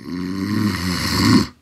Mm-hmm.